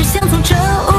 只想从这。